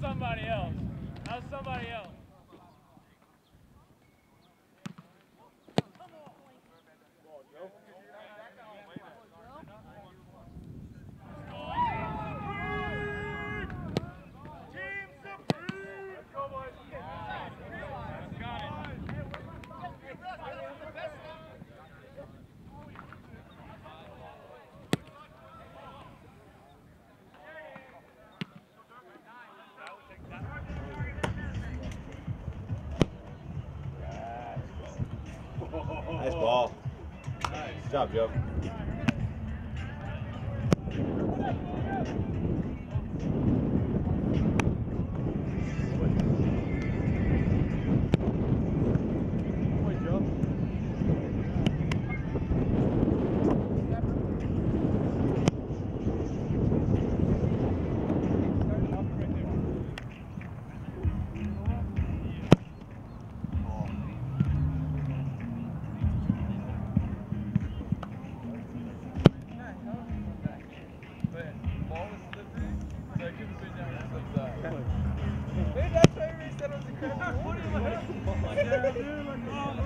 somebody else. Was somebody else. Nice ball. Good job, Joe. We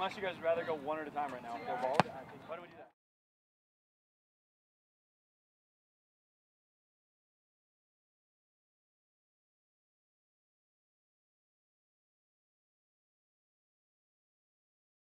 unless you guys rather go one at a time right now balls, why do we do that?